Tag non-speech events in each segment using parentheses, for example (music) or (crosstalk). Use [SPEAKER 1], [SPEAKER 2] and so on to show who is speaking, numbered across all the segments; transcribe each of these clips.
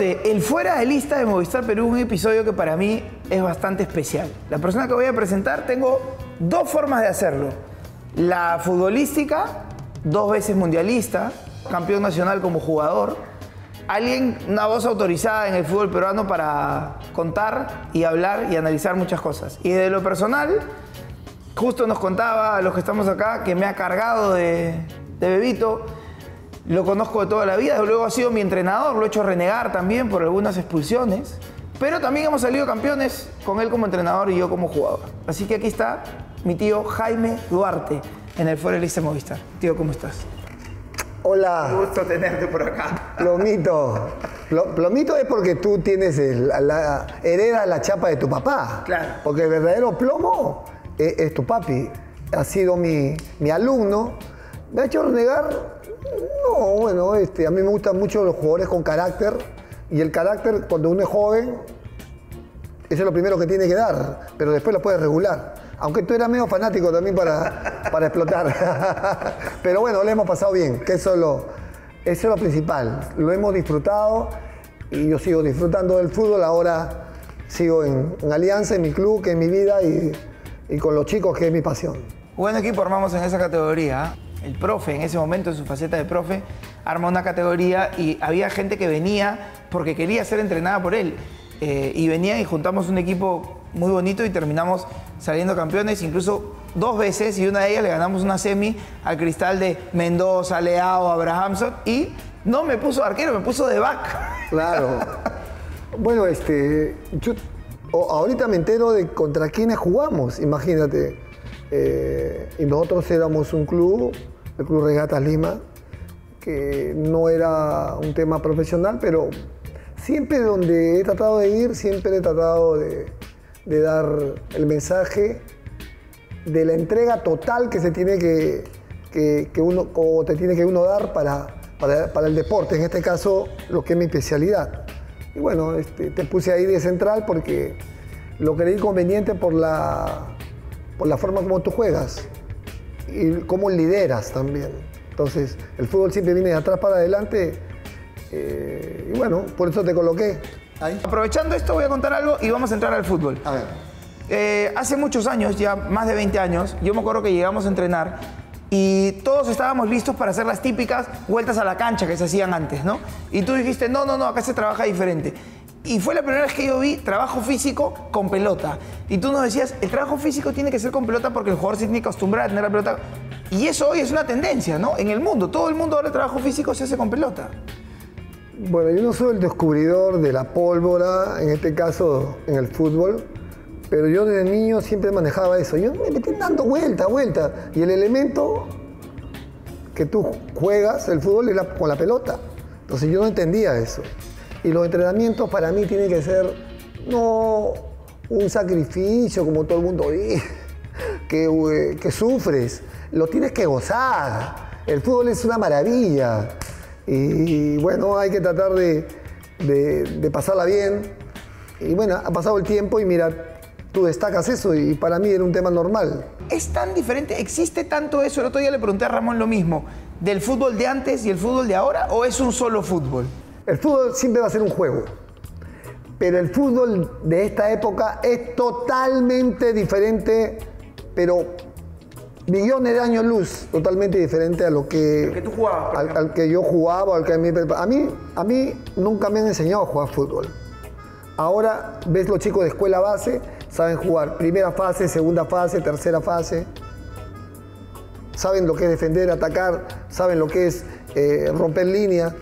[SPEAKER 1] Mitilote, el fuera de lista de Movistar Perú, un episodio que para mí es bastante especial. La persona que voy a presentar, tengo dos formas de hacerlo. La futbolística, dos veces mundialista, campeón nacional como jugador. Alguien, una voz autorizada en el fútbol peruano para contar y hablar y analizar muchas cosas. Y de lo personal, justo nos contaba a los que estamos acá que me ha cargado de Bebito lo conozco de toda la vida, luego ha sido mi entrenador, lo he hecho renegar también por algunas expulsiones, pero también hemos salido campeones con él como entrenador y yo como jugador. Así que aquí está mi tío Jaime Duarte en el Foro Elise Movistar. Tío, ¿cómo estás?
[SPEAKER 2] Hola.
[SPEAKER 1] Un gusto tenerte por acá.
[SPEAKER 2] Plomito. Plomito es porque tú tienes el, la, hereda la chapa de tu papá.
[SPEAKER 1] Claro.
[SPEAKER 2] Porque el verdadero plomo es, es tu papi. Ha sido mi, mi alumno. Me ha hecho renegar no, bueno, este, a mí me gustan mucho los jugadores con carácter y el carácter cuando uno es joven, eso es lo primero que tiene que dar, pero después lo puedes regular. Aunque tú eras medio fanático también para, para explotar. (laughs) pero bueno, lo hemos pasado bien, que eso es, lo, eso es lo principal. Lo hemos disfrutado y yo sigo disfrutando del fútbol. Ahora sigo en, Alianza, en mi club, que es mi vida, y, y con los chicos, que es mi pasión.
[SPEAKER 1] Buen equipo armamos en esa categoría el profe, en ese momento, en su faceta de profe, arma una categoría y había gente que venía porque quería ser entrenada por él. Eh, y venían y juntamos un equipo muy bonito y terminamos saliendo campeones, incluso dos veces, y una de ellas le ganamos una semi al cristal de Mendoza, Leao, Abrahamson, y no me puso arquero, me puso de back.
[SPEAKER 2] Claro. bueno, este, ahorita me entero de contra quiénes jugamos, imagínate. Eh, y nosotros éramos un club el Club Regatas Lima, que no era un tema profesional, pero siempre donde he tratado de ir, siempre he tratado de, dar el mensaje de la entrega total que se tiene que, que, uno, o te tiene que uno dar para, para, el deporte, en este caso lo que es mi especialidad. Y bueno, este, te puse ahí de central porque lo creí conveniente por la, por la forma como tú juegas y cómo lideras también. Entonces, el fútbol siempre viene de atrás para adelante eh, y bueno, por eso te coloqué.
[SPEAKER 1] Aprovechando esto voy a contar algo y vamos a entrar al fútbol.
[SPEAKER 2] A ver.
[SPEAKER 1] Eh, hace muchos años, ya más de 20 años, yo me acuerdo que llegamos a entrenar y todos estábamos listos para hacer las típicas vueltas a la cancha que se hacían antes, ¿no? Y tú dijiste, no, no, no, acá se trabaja diferente. Y fue la primera vez que yo vi trabajo físico con pelota. Y tú nos decías, el trabajo físico tiene que ser con pelota porque el jugador se tiene que acostumbrar a tener la pelota. Y eso hoy es una tendencia, ¿no? En el mundo, todo el mundo ahora el trabajo físico se hace con pelota.
[SPEAKER 2] Bueno, yo no soy el descubridor de la pólvora, en este caso en el fútbol, pero yo desde niño siempre manejaba eso. Yo me metí dando vuelta, vuelta. Y el elemento que tú juegas, el fútbol, es con la pelota. Entonces yo no entendía eso. Y los entrenamientos para mí tienen que ser no un sacrificio como todo el mundo dice, (laughs) que, eh, que sufres, lo tienes que gozar. El fútbol es una maravilla. Y bueno, hay que tratar de, de, pasarla bien. Y bueno, ha pasado el tiempo y mira, tú destacas eso y para mí era un tema normal.
[SPEAKER 1] Es tan diferente, existe tanto eso. El otro día le pregunté a Ramón lo mismo, del fútbol de antes y el fútbol de ahora, o es un solo fútbol?
[SPEAKER 2] El fútbol siempre va a ser un juego, pero el fútbol de esta época es totalmente diferente, pero millones de años luz, totalmente diferente a lo que,
[SPEAKER 1] que, tú jugabas,
[SPEAKER 2] al, que yo jugaba, al que a mí, a mí, a mí nunca me han enseñado a jugar fútbol. Ahora ves los chicos de escuela base, saben jugar primera fase, segunda fase, tercera fase. Saben lo que es defender, atacar, saben lo que es eh, romper línea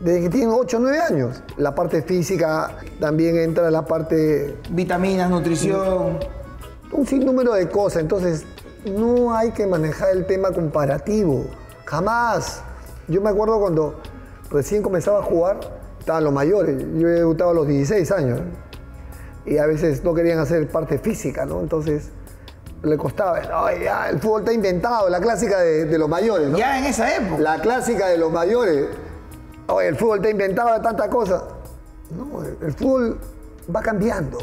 [SPEAKER 2] desde que tienen 8 o 9 años. La parte física también entra la parte...
[SPEAKER 1] Vitaminas, nutrición.
[SPEAKER 2] Un sinnúmero de cosas. Entonces, no hay que manejar el tema comparativo. Jamás. Yo me acuerdo cuando recién comenzaba a jugar, estaban los mayores. Yo he debutado a los 16 años. Y a veces no querían hacer parte física, ¿no? Entonces le costaba. el fútbol está inventado, la clásica de, de los mayores, ¿no?
[SPEAKER 1] Ya en esa época.
[SPEAKER 2] La clásica de los mayores Oye, el fútbol te inventaba tanta cosa. No, el fútbol va cambiando,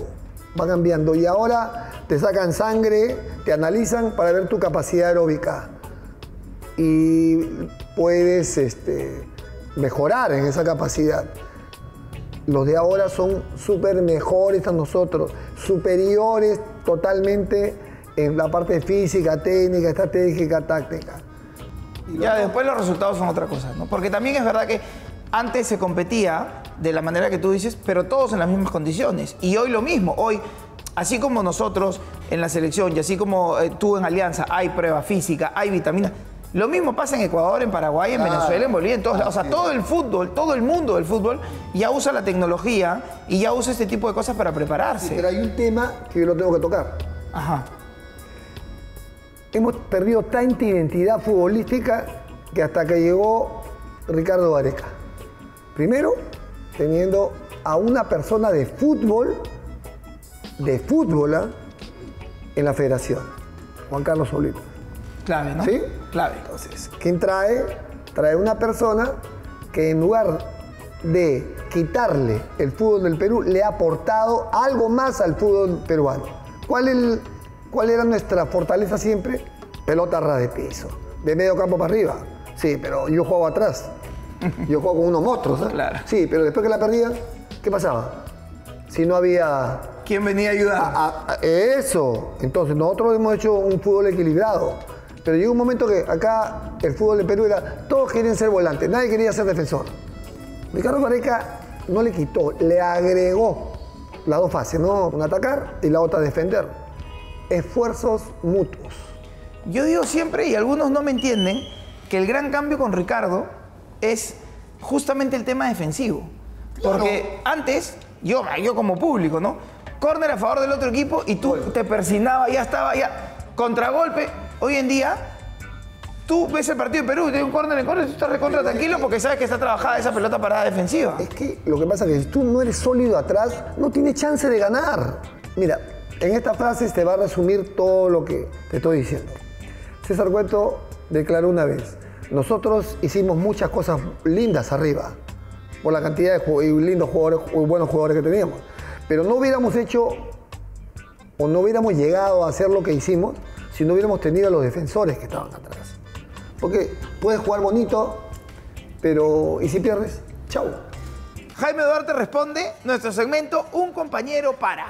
[SPEAKER 2] va cambiando. Y ahora te sacan sangre, te analizan para ver tu capacidad aeróbica. Y puedes este, mejorar en esa capacidad. los de ahora son súper mejores a nosotros, superiores totalmente en la parte física, técnica, estratégica, táctica.
[SPEAKER 1] Ya después los resultados son otra cosa, ¿no? Porque también es verdad que antes se competía de la manera que tú dices, pero todos en las mismas condiciones. Y hoy lo mismo, hoy, así como nosotros en la selección y así como eh, tú en Alianza, hay prueba física, hay vitaminas. Lo mismo pasa en Ecuador, en Paraguay, en. Venezuela, en Bolivia, en todos lados. O sea, todo el fútbol, todo el mundo del fútbol ya usa la tecnología y ya usa este tipo de cosas para prepararse.
[SPEAKER 2] Pero hay un tema que yo lo tengo que tocar.
[SPEAKER 1] Ajá.
[SPEAKER 2] Hemos perdido tanta identidad futbolística que hasta que llegó Ricardo Vareca. Primero, teniendo a una persona de fútbol, de fútbol, ¿ah? en la federación, Juan Carlos Solito.
[SPEAKER 1] Clave, ¿no?
[SPEAKER 2] ¿Sí?
[SPEAKER 1] Clave.
[SPEAKER 2] Entonces, ¿quién trae? Trae una persona que en lugar de quitarle el fútbol del Perú, le ha aportado algo más al fútbol peruano. ¿Cuál, el- cuál era nuestra fortaleza siempre? Pelota ras de piso, de medio campo para arriba. Sí, pero yo juego atrás. (laughs) Yo juego con unos monstruos. ¿eh?
[SPEAKER 1] Claro.
[SPEAKER 2] Sí, pero después que la perdía, ¿qué pasaba? Si no había
[SPEAKER 1] ¿Quién venía a ayudar?
[SPEAKER 2] a- a- eso. Entonces, nosotros hemos hecho un fútbol equilibrado. Pero llegó un momento que acá el fútbol de Perú era, todos querían ser volantes, nadie quería ser defensor. Ricardo Vareca no le quitó, le agregó las dos fases, ¿no? Una atacar y la otra defender. Esfuerzos mutuos.
[SPEAKER 1] Yo digo siempre, y algunos no me entienden, que el gran cambio con Ricardo es justamente el tema defensivo. Porque antes, yo, yo como público, ¿no? Córner a favor del otro equipo y tú te persignabas, ya estaba, ya. Contragolpe. Hoy en día, tú ves el partido de Perú y te un córner en córner, tú estás recontra tranquilo porque sabes que está trabajada esa pelota parada defensiva.
[SPEAKER 2] Es que lo que pasa es que si tú no eres sólido atrás, no tienes chance de ganar. Mira, en esta frase te va a resumir todo lo que te estoy diciendo. César Cueto declaró una vez, nosotros hicimos muchas cosas lindas arriba, por la cantidad de lindos jugadores, y buenos jugadores que teníamos, pero no hubiéramos hecho o no hubiéramos llegado a hacer lo que hicimos si no hubiéramos tenido a los defensores que estaban atrás. Porque puedes jugar bonito, pero ¿y si pierdes? Chau.
[SPEAKER 1] Jaime Duarte responde, nuestro segmento, un compañero para.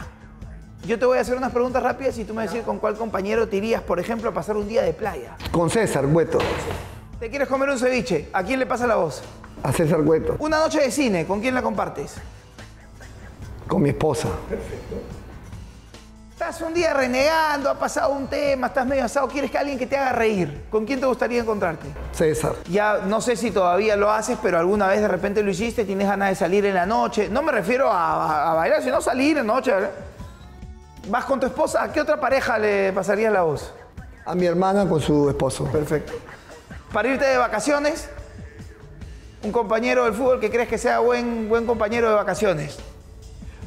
[SPEAKER 1] Yo te voy a hacer unas preguntas rápidas y tú me vas a decir con cuál compañero te irías, por ejemplo, a pasar un día de playa.
[SPEAKER 2] Con César Cueto.
[SPEAKER 1] ¿Te quieres comer un ceviche? ¿A quién le pasa la voz?
[SPEAKER 2] A César Cueto.
[SPEAKER 1] Una noche de cine, ¿con quién la compartes?
[SPEAKER 2] Con mi esposa.
[SPEAKER 1] Estás un día renegando, ha pasado un tema, estás medio asado, quieres que alguien que te haga reír. ¿Con quién te gustaría encontrarte?
[SPEAKER 2] César.
[SPEAKER 1] Ya no sé si todavía lo haces, pero alguna vez de repente lo hiciste, tienes ganas de salir en la noche. No me refiero a, a- a bailar, sino salir en la noche. ¿verdad? Vas con tu esposa, ¿a qué otra pareja le pasarías la voz?
[SPEAKER 2] A mi hermana con su esposo.
[SPEAKER 1] Perfecto. Para irte de vacaciones, un compañero del fútbol que crees que sea buen, buen compañero de vacaciones.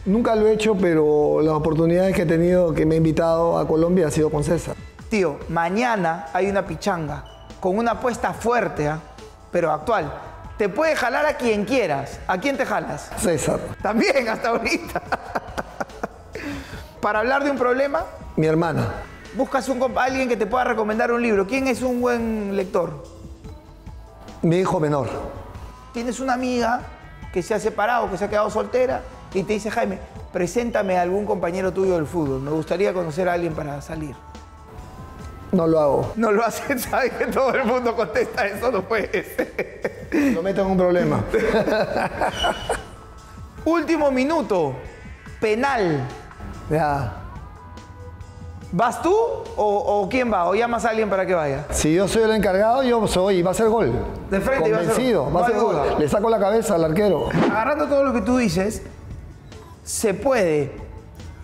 [SPEAKER 2] Nunca lo he hecho, pero las oportunidades que he tenido, que me he invitado a Colombia, ha sido con César.
[SPEAKER 1] Tío, mañana hay una pichanga con una apuesta fuerte, ¿ah? pero actual. Te puede jalar a quien quieras. ¿A quién te jalas?
[SPEAKER 2] César.
[SPEAKER 1] También, hasta ahorita. Para hablar de un problema,
[SPEAKER 2] Mi hermana.
[SPEAKER 1] buscas un, alguien que te pueda recomendar un libro. ¿Quién es un buen lector?
[SPEAKER 2] Mi hijo menor.
[SPEAKER 1] Tienes una amiga que se ha separado, que se ha quedado soltera y te dice, Jaime, preséntame a algún compañero tuyo del fútbol. Me gustaría conocer a alguien para salir.
[SPEAKER 2] No lo hago.
[SPEAKER 1] No lo hacen, (laughs) sabes que todo el mundo contesta eso, no puede ser.
[SPEAKER 2] Lo meto en un problema. (laughs)
[SPEAKER 1] Último minuto, penal.
[SPEAKER 2] Ya.
[SPEAKER 1] ¿Vas tú o, o quién va? ¿O llamas a alguien para que vaya?
[SPEAKER 2] Si yo soy el encargado, yo soy y va a ser gol.
[SPEAKER 1] De frente y va a ser
[SPEAKER 2] Convencido, va a ser gol.
[SPEAKER 1] duda.
[SPEAKER 2] Le saco la cabeza al arquero.
[SPEAKER 1] Agarrando todo lo que tú dices, se puede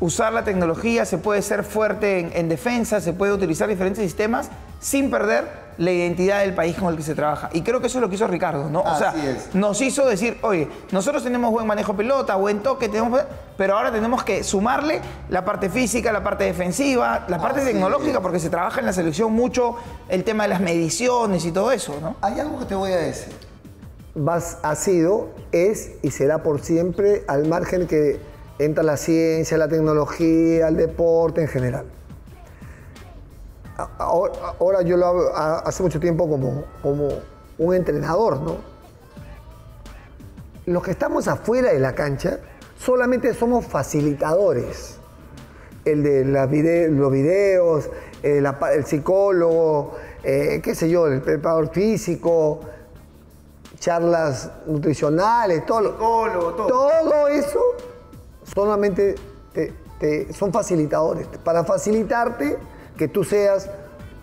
[SPEAKER 1] usar la tecnología, se puede ser fuerte en, en defensa, se puede utilizar diferentes sistemas sin perder la identidad del país con el que se trabaja. Y creo que eso es lo que hizo Ricardo, ¿no? o sea,
[SPEAKER 2] Así es.
[SPEAKER 1] nos hizo decir, oye, nosotros tenemos buen manejo de pelota, buen toque, tenemos, pero ahora tenemos que sumarle la parte física, la parte defensiva, la parte
[SPEAKER 2] Así
[SPEAKER 1] tecnológica,
[SPEAKER 2] es.
[SPEAKER 1] porque se trabaja en la selección mucho el tema de las mediciones y todo eso, ¿no?
[SPEAKER 2] Hay algo que te voy a decir. Vas, ha sido, es y será por siempre al margen que entra la ciencia, la tecnología, el deporte en general. Ahora, ahora yo lo hago a- hace mucho tiempo como, como un entrenador, ¿no? los que estamos afuera de la cancha solamente somos facilitadores. El de los videos, el, apa- el psicólogo, eh, qué sé yo, el preparador físico, charlas nutricionales, todo, lo-
[SPEAKER 1] Psicólogo, todo.
[SPEAKER 2] todo eso solamente te- te- son facilitadores. Para facilitarte que tú seas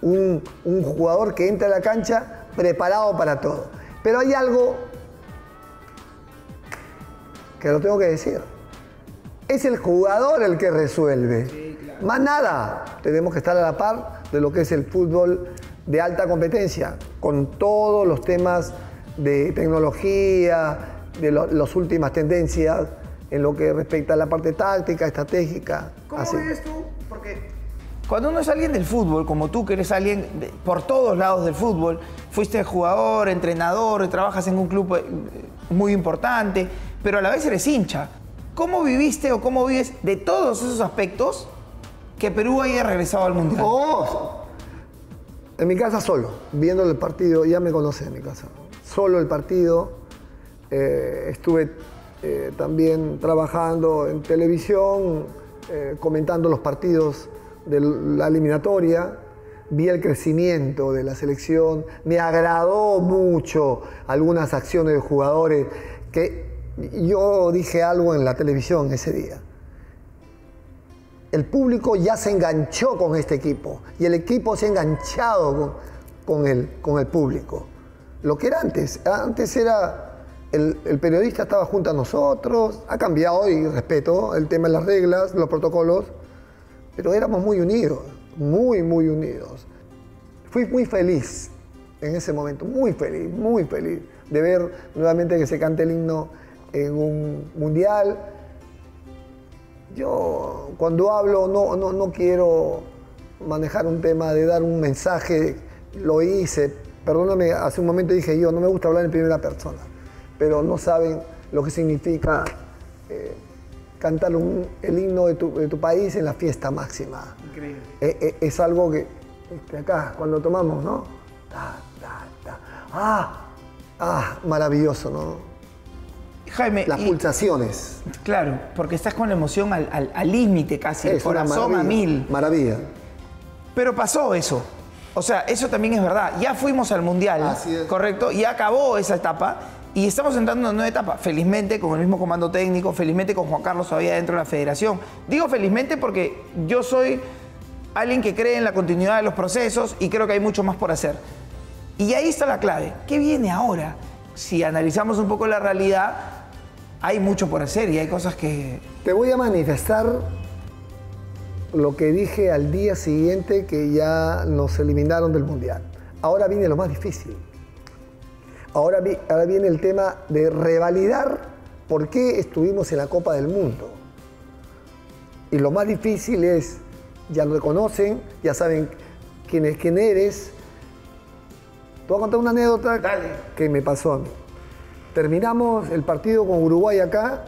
[SPEAKER 2] un, un jugador que entra a la cancha preparado para todo. Pero hay algo que lo tengo que decir. Es el jugador el que resuelve. Más nada. Tenemos que estar a la par de lo que es el fútbol de alta competencia, con todos los temas de tecnología, de lo- las últimas tendencias en lo que respecta a la parte táctica, estratégica.
[SPEAKER 1] ¿Cómo
[SPEAKER 2] así.
[SPEAKER 1] vives tú? Porque cuando uno es alguien del fútbol, como tú, que eres alguien por todos lados del fútbol, fuiste jugador, entrenador, trabajas en un club eh, muy importante, pero a la vez eres hincha. ¿Cómo viviste o cómo vives de todos esos aspectos que Perú haya regresado al Mundial?
[SPEAKER 2] Oh, en mi casa solo, viendo el partido, ya me conoce en mi casa. Solo el partido. eh, estuve eh, también trabajando en televisión, eh, comentando los partidos de la eliminatoria. Vi el crecimiento de la selección. Me agradó mucho algunas acciones de jugadores que yo dije algo en la televisión ese día el público ya se enganchó con este equipo y el equipo se ha enganchado con, el, con el público. Lo que era antes, antes era el, el periodista estaba junto a nosotros, ha cambiado y respeto el tema de las reglas, los protocolos, pero éramos muy unidos, muy, muy unidos. Fui muy feliz en ese momento, muy feliz, muy feliz de ver nuevamente que se cante el himno en un mundial. Yo cuando hablo no, no, no quiero manejar un tema de dar un mensaje, lo hice, perdóname, hace un momento dije yo, no me gusta hablar en primera persona, pero no saben lo que significa eh, cantar un- el himno de tu, de tu país en la fiesta máxima.
[SPEAKER 1] Increíble.
[SPEAKER 2] Eh, eh, es algo que este, acá, cuando tomamos, ¿no? Ta, ta, ta. Ah, ah, maravilloso, ¿no?
[SPEAKER 1] Jaime,
[SPEAKER 2] Las
[SPEAKER 1] y-
[SPEAKER 2] pulsaciones.
[SPEAKER 1] claro, porque estás con la emoción al límite casi, el
[SPEAKER 2] Es una
[SPEAKER 1] corazón a mil.
[SPEAKER 2] Maravilla.
[SPEAKER 1] Pero pasó eso. O sea, eso también es verdad. Ya fuimos al Mundial,
[SPEAKER 2] Así es.
[SPEAKER 1] ¿correcto? Ya acabó esa etapa y estamos entrando en una nueva etapa. Felizmente con el mismo comando técnico, felizmente con Juan Carlos todavía dentro de la federación. Digo felizmente porque yo soy alguien que cree en la continuidad de los procesos y creo que hay mucho más por hacer. Y ahí está la clave. ¿Qué viene ahora? Si analizamos un poco la realidad, hay mucho por hacer y hay cosas que...
[SPEAKER 2] Te voy a manifestar lo que dije al día siguiente que ya nos eliminaron del Mundial. Ahora viene lo más difícil. Ahora, vi- ahora viene el tema de revalidar por qué estuvimos en la Copa del Mundo. Y lo más difícil es, ya lo reconocen, ya saben quién, es, quién eres. Te voy a contar una anécdota
[SPEAKER 1] Dale.
[SPEAKER 2] que me pasó a mí. Terminamos el partido con Uruguay acá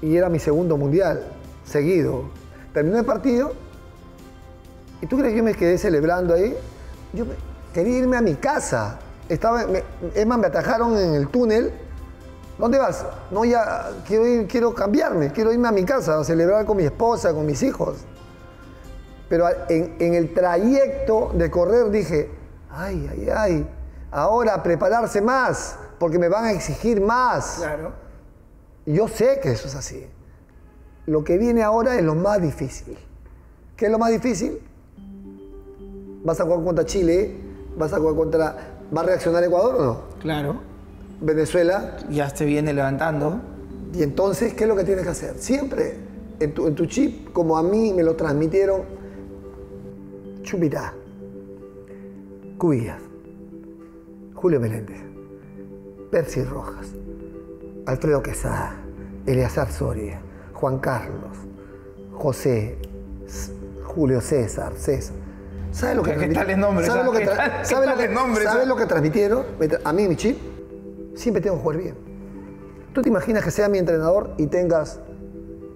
[SPEAKER 2] y era mi segundo mundial, seguido. Terminó el partido y tú crees que yo me quedé celebrando ahí. Yo quería irme a mi casa. Estaba, me, es más, me atajaron en el túnel. ¿Dónde vas? No, ya quiero, ir, quiero cambiarme, quiero irme a mi casa a celebrar con mi esposa, con mis hijos. Pero en, en el trayecto de correr dije, ay, ay, ay, ahora prepararse más, porque me van a exigir más.
[SPEAKER 1] Claro.
[SPEAKER 2] Yo sé que eso es así. Lo que viene ahora es lo más difícil. ¿Qué es lo más difícil? ¿Vas a jugar contra Chile? ¿Vas a jugar contra... ¿Va a reaccionar Ecuador o no?
[SPEAKER 1] Claro.
[SPEAKER 2] Venezuela.
[SPEAKER 1] Ya se viene levantando.
[SPEAKER 2] Y entonces, ¿qué es lo que tienes que hacer? Siempre en tu, en tu chip, como a mí me lo transmitieron, Chupita, Cubillas, Julio Meléndez, Percy Rojas, Alfredo Quesada, Eleazar Soria, Juan Carlos, José, Julio César, César. ¿Sabes lo que
[SPEAKER 1] ¿Qué
[SPEAKER 2] transmiti-
[SPEAKER 1] tales nombres,
[SPEAKER 2] ¿Sabes lo que,
[SPEAKER 1] ¿Qué
[SPEAKER 2] tra-
[SPEAKER 1] tal- qué
[SPEAKER 2] ¿sabes lo
[SPEAKER 1] tales
[SPEAKER 2] que- que transmitieron? A mí, mi chip, siempre tengo que jugar bien. ¿Tú te imaginas que sea mi entrenador y tengas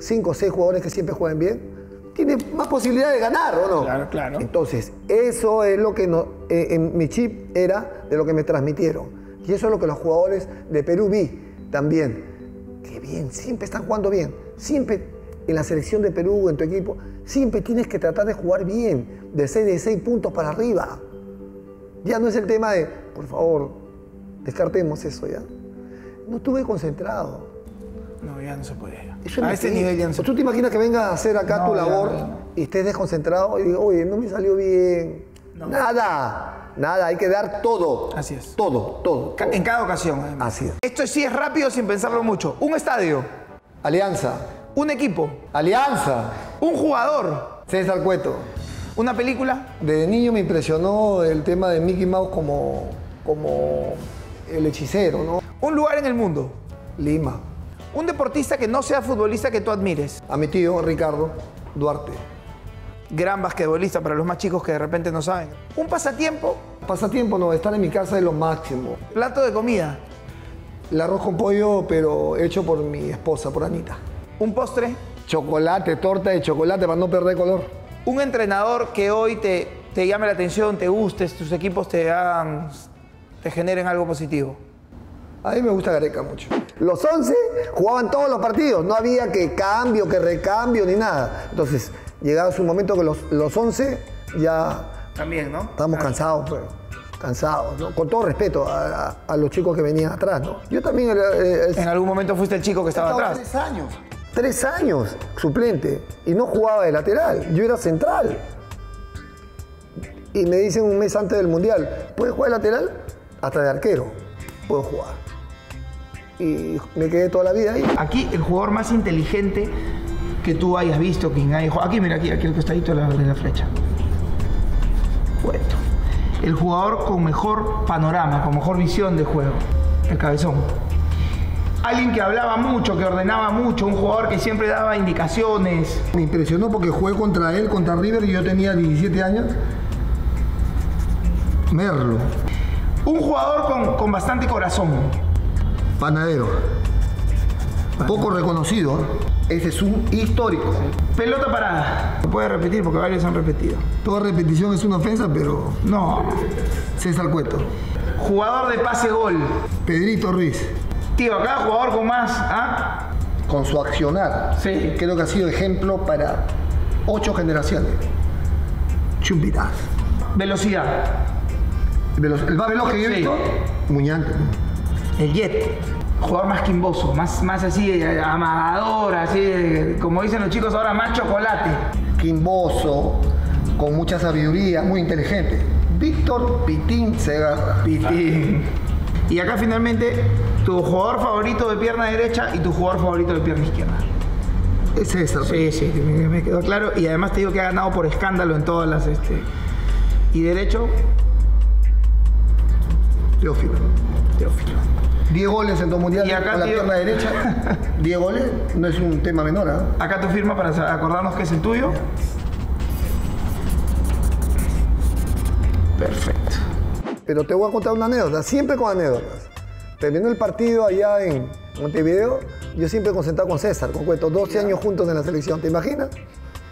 [SPEAKER 2] cinco o seis jugadores que siempre jueguen bien? Tienes más posibilidad de ganar, ¿o no?
[SPEAKER 1] Claro, claro.
[SPEAKER 2] Entonces, eso es lo que no- eh, en mi chip era de lo que me transmitieron. Y eso es lo que los jugadores de Perú vi. también. Qué bien, siempre están jugando bien. Siempre en la selección de Perú, en tu equipo, siempre tienes que tratar de jugar bien, de 6 de 6 puntos para arriba. Ya no es el tema de, por favor, descartemos eso ya. No estuve concentrado.
[SPEAKER 1] No, ya no se puede.
[SPEAKER 2] Eso
[SPEAKER 1] a este
[SPEAKER 2] pide.
[SPEAKER 1] nivel ya no se
[SPEAKER 2] ¿Tú te imaginas que vengas a hacer acá
[SPEAKER 1] No,
[SPEAKER 2] tu
[SPEAKER 1] ya,
[SPEAKER 2] labor
[SPEAKER 1] no.
[SPEAKER 2] y estés desconcentrado y digas, oye, no me salió bien? Nada, nada, hay que dar todo.
[SPEAKER 1] Así es.
[SPEAKER 2] Todo, todo. Todo.
[SPEAKER 1] En cada ocasión. además.
[SPEAKER 2] Así es.
[SPEAKER 1] Esto sí es rápido sin pensarlo mucho. Un estadio,
[SPEAKER 2] Alianza,
[SPEAKER 1] un equipo,
[SPEAKER 2] Alianza,
[SPEAKER 1] un jugador,
[SPEAKER 2] César Cueto.
[SPEAKER 1] una película,
[SPEAKER 2] De niño me impresionó el tema de Mickey Mouse como, como el hechicero, ¿no?
[SPEAKER 1] un lugar en el mundo,
[SPEAKER 2] Lima.
[SPEAKER 1] un deportista que no sea futbolista que tú admires,
[SPEAKER 2] A mi tío Ricardo Duarte.
[SPEAKER 1] gran basquetbolista para los más chicos que de repente no saben, un pasatiempo,
[SPEAKER 2] Pasatiempo, no, estar en mi casa es lo máximo.
[SPEAKER 1] plato de comida,
[SPEAKER 2] El arroz con pollo, pero hecho por mi esposa, por Anita.
[SPEAKER 1] Un postre,
[SPEAKER 2] Chocolate, torta de chocolate para no perder color.
[SPEAKER 1] un entrenador que hoy te, te llame la atención, te gustes, tus equipos te hagan, te generen algo positivo.
[SPEAKER 2] A mí me gusta Gareca mucho. Los 11 jugaban todos los partidos, no había que cambio, que recambio ni nada. Entonces, llegaba su momento que los, los 11 ya
[SPEAKER 1] También, ¿no?
[SPEAKER 2] estábamos cansados, pues. Cansados, ¿no? Con todo respeto a, a- a los chicos que venían atrás, ¿no? Yo también eh,
[SPEAKER 1] En algún momento fuiste el chico que estaba
[SPEAKER 2] estaba
[SPEAKER 1] atrás.
[SPEAKER 2] tres años. Tres años suplente y no jugaba de lateral. Yo era central. Y me dicen un mes antes del mundial, ¿puedes jugar de lateral? Hasta de arquero. Puedo jugar. Y me quedé toda la vida ahí.
[SPEAKER 1] Aquí el jugador más inteligente que tú hayas visto, quien haya. Aquí, mira, aquí, aquí el costadito de la, flecha. El jugador con mejor panorama, con mejor visión de juego. El cabezón. Alguien que hablaba mucho, que ordenaba mucho, un jugador que siempre daba indicaciones.
[SPEAKER 2] Me impresionó porque jugué contra él, contra River, y yo tenía 17 años. Merlo,
[SPEAKER 1] Un jugador con, con bastante corazón.
[SPEAKER 2] panadero. Poco reconocido. Ese es un histórico.
[SPEAKER 1] Pelota parada. Se puede repetir porque varios han repetido.
[SPEAKER 2] Toda repetición es una ofensa, pero
[SPEAKER 1] No.
[SPEAKER 2] César Cueto.
[SPEAKER 1] Jugador de pase gol.
[SPEAKER 2] Pedrito Ruiz.
[SPEAKER 1] Tío, acá jugador con más. ¿ah?
[SPEAKER 2] con su accionar,
[SPEAKER 1] Sí.
[SPEAKER 2] creo que ha sido ejemplo para ocho generaciones. Chumpitazo.
[SPEAKER 1] Velocidad.
[SPEAKER 2] Veloz- El más veloz que yo he visto, Muñante.
[SPEAKER 1] El Jet. Jugador más quimboso, más, más así, amagador, así, como dicen los chicos ahora, más chocolate.
[SPEAKER 2] Quimboso, con mucha sabiduría, muy inteligente. Víctor Pitín Segarra.
[SPEAKER 1] Pitín. Y acá finalmente, tu jugador favorito de pierna derecha y tu jugador favorito de pierna izquierda.
[SPEAKER 2] Es César.
[SPEAKER 1] Sí, sí, me, me quedó claro. Y además te digo que ha ganado por escándalo en todas las. Este, y derecho,
[SPEAKER 2] Teófilo.
[SPEAKER 1] Teófilo.
[SPEAKER 2] 10 goles en dos mundiales
[SPEAKER 1] Y acá,
[SPEAKER 2] con la
[SPEAKER 1] tío-
[SPEAKER 2] pierna derecha. (laughs) 10 goles no es un tema menor, ¿ah?
[SPEAKER 1] Acá tu firma para acordarnos que es el tuyo. Perfecto.
[SPEAKER 2] Pero te voy a contar una anécdota, siempre con anécdotas. Terminó el partido allá en Montevideo, yo siempre concentrado con César, con Cueto, 12 años juntos en la selección, ¿te imaginas?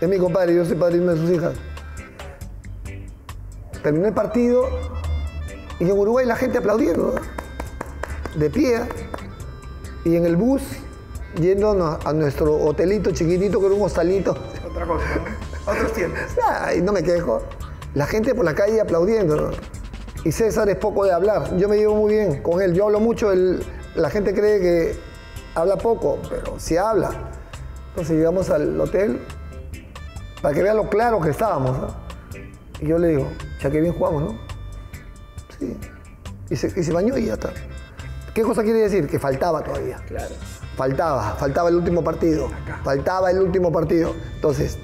[SPEAKER 2] Es mi compadre, yo soy padrino de sus hijas. Terminó el partido y en Uruguay la gente aplaudiendo, ¿no? de pie. Y en el bus, yendo a nuestro hotelito chiquitito, que era un hostalito,
[SPEAKER 1] Otra cosa, ¿no? Otros tiempos. (laughs)
[SPEAKER 2] Ay, no me quejo. La gente por la calle aplaudiendo. ¿no? Y César es poco de hablar. Yo me llevo muy bien con él. Yo hablo mucho. él- la gente cree que habla poco, pero sí habla. Entonces llegamos al hotel para que vea lo claro que estábamos. ¿no? Y yo le digo, ya que bien jugamos, ¿no? Sí. Y se, y se bañó y ya está. ¿Qué cosa quiere decir? Que faltaba todavía.
[SPEAKER 1] Claro.
[SPEAKER 2] Faltaba, faltaba el último partido. Faltaba el último partido. Entonces,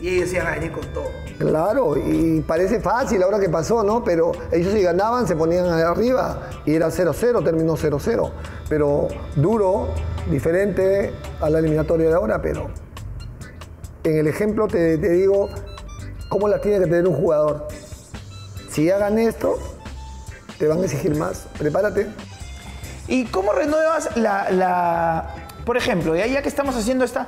[SPEAKER 1] Y ellos iban a venir con todo.
[SPEAKER 2] Claro, y parece fácil ahora que pasó, ¿no? Pero ellos si ganaban se ponían arriba y era 0-0, terminó 0-0. Pero duro, diferente a la eliminatoria de ahora, pero en el ejemplo te, te digo cómo la tiene que tener un jugador. Si hagan esto, te van a exigir más. Prepárate.
[SPEAKER 1] ¿Y cómo renuevas la, la- Por ejemplo, ya, ya que estamos haciendo esta...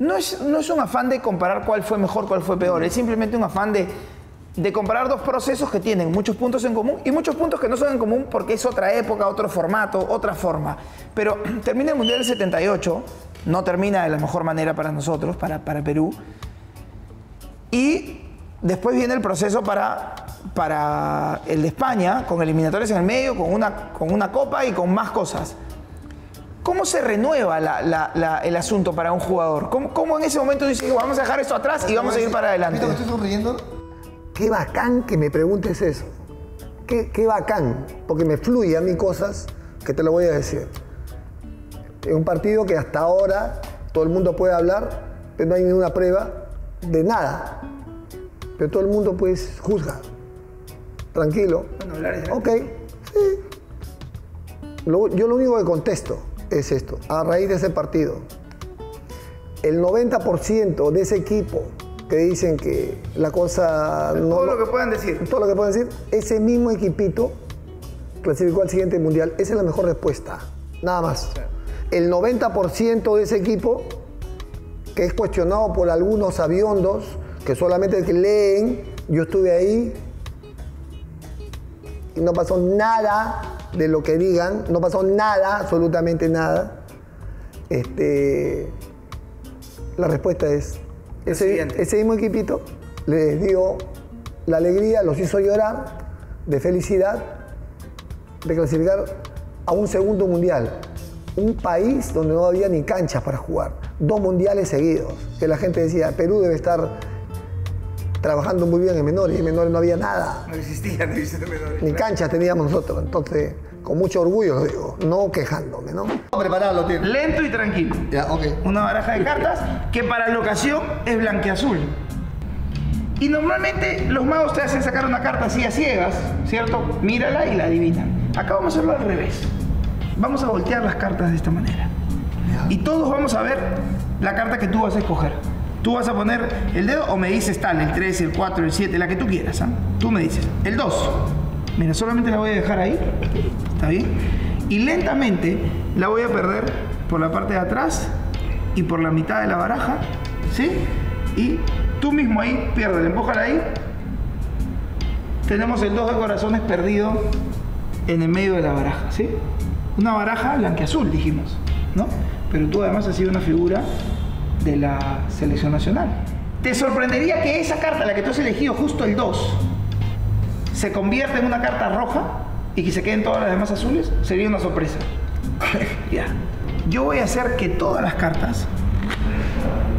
[SPEAKER 1] No es, un afán de comparar cuál fue mejor, cuál fue peor. Es simplemente un afán de comparar dos procesos que tienen muchos puntos en común y muchos puntos que no son en común porque es otra época, otro formato, otra forma. Pero (clears throat) termina el Mundial del 78, no termina de la mejor manera para nosotros, para, para Perú, y después viene el proceso para, el de España, con eliminatorios en el medio, con una copa y con más cosas. ¿Cómo se renueva la- la- la- el asunto para un jugador? ¿Cómo, cómo en ese momento dices, vamos a dejar esto atrás y vamos a ir para adelante?
[SPEAKER 2] ¿Viste que estoy sonriendo? Qué bacán que me preguntes eso. Qué, qué bacán, porque me fluye a mí cosas que te lo voy a decir. Es un partido que hasta ahora todo el mundo puede hablar, pero no hay ninguna prueba de nada. Pero todo el mundo pues juzga. Tranquilo.
[SPEAKER 1] Bueno, hablar es
[SPEAKER 2] Ok, sí. Lo- yo lo único que contesto es esto. A raíz de ese partido, el 90% de ese equipo que dicen que la cosa no...
[SPEAKER 1] Todo lo que puedan decir.
[SPEAKER 2] todo lo que pueden decir, ese mismo equipito clasificó al siguiente mundial. Esa es la mejor respuesta. Nada más. El 90% de ese equipo, que es cuestionado por algunos aviondos, que solamente leen, yo estuve ahí y no pasó nada de lo que digan, no pasó nada, absolutamente nada. Este, la respuesta es, ese, ese mismo equipito les dio la alegría, los hizo llorar de felicidad de clasificar a un segundo mundial. Un país donde no había ni canchas para jugar. Dos mundiales seguidos. Que la gente decía, Perú debe estar trabajando muy bien en menores. Y en menores no había nada.
[SPEAKER 1] No existía división de menores.
[SPEAKER 2] Ni canchas teníamos nosotros. Entonces, con mucho orgullo lo digo, no quejándome, ¿no? Prepararlo, tío.
[SPEAKER 1] Lento y tranquilo.
[SPEAKER 2] Ya, ok.
[SPEAKER 1] Una baraja de cartas que para la ocasión es blanqueazul. Y normalmente los magos te hacen sacar una carta así a ciegas, ¿cierto? Mírala y la adivinan. Acá vamos a hacerlo al revés. Vamos a voltear las cartas de esta manera. Y todos vamos a ver la carta que tú vas a escoger. Tú vas a poner el dedo o me dices tal, el 3, el 4, el 7, la que tú quieras. ¿ah? Tú me dices. El 2. Mira, solamente la voy a dejar ahí. ¿Está bien? Y lentamente la voy a perder por la parte de atrás y por la mitad de la baraja. ¿Sí? Y tú mismo ahí, piérdela, empújala ahí. Tenemos el 2 de corazones perdido en el medio de la baraja, ¿sí? Una baraja blanqueazul, dijimos, ¿no? Pero tú además has sido una figura de la selección nacional. ¿Te sorprendería que esa carta, la que tú has elegido, justo el 2, se convierta en una carta roja y que se queden todas las demás azules? Sería una sorpresa. (laughs) ya. Yo voy a hacer que todas las cartas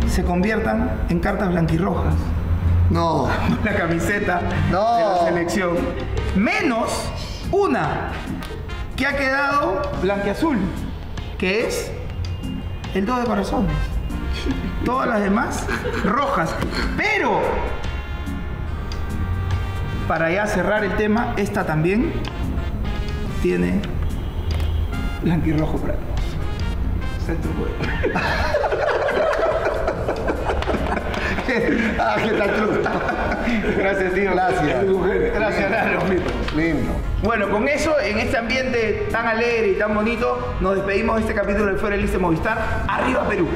[SPEAKER 1] se conviertan en cartas blanquirrojas
[SPEAKER 2] No. (laughs)
[SPEAKER 1] la camiseta
[SPEAKER 2] No.
[SPEAKER 1] de la selección. Menos una que ha quedado blanqueazul, que es el 2 de corazones. Todas las demás rojas. Pero, para ya cerrar el tema, esta también tiene blanquirrojo para (laughs)
[SPEAKER 2] ah, qué tal.
[SPEAKER 1] Gracias, tío.
[SPEAKER 2] Gracias.
[SPEAKER 1] Gracias, Lalo.
[SPEAKER 2] Lindo.
[SPEAKER 1] Bueno, con eso, en este ambiente tan alegre y tan bonito, nos despedimos de este capítulo de Fuera del Liste Movistar. ¡Arriba Perú!